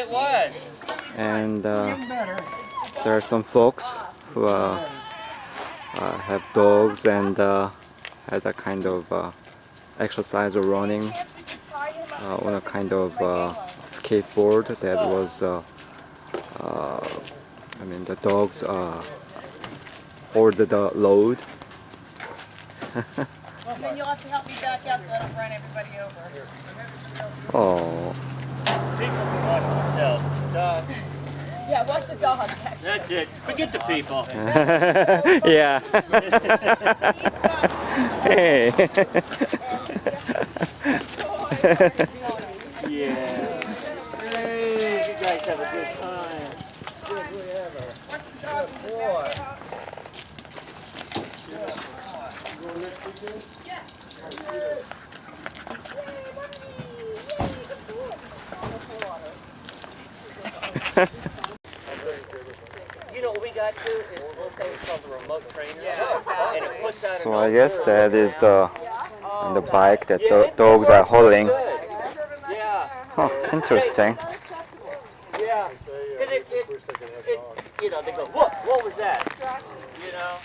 It was. and uh, there are some folks who uh, uh, have dogs and uh, had a kind of uh, exercise or running uh, on a kind of uh, skateboard that was uh, uh, I mean the dogs uh, hold the load And then you'll have to help me back out so I don't run everybody over. oh People can watch themselves. Duh. Yeah, watch the dog. actually. That's it. Forget the people. yeah hey Yeah. Hey, you guys have a good time. good Watch the dogs in the back. You know what we got to is one thing called the remote trainer. And it puts out so I guess that is the the bike that the dogs are holding Good. Yeah, huh, interesting yeah. 'Cause it, it, it, you know, they go, what, what was that? You know?